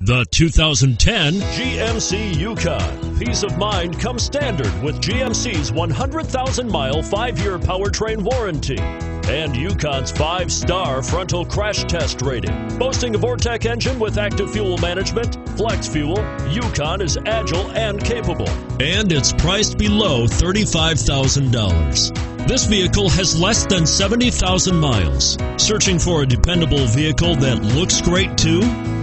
The 2010 GMC Yukon. Peace of mind comes standard with GMC's 100,000 mile, five year powertrain warranty. And Yukon's five star frontal crash test rating. Boasting a Vortec engine with active fuel management, flex fuel, Yukon is agile and capable. And it's priced below $35,000. This vehicle has less than 70,000 miles. Searching for a dependable vehicle that looks great too?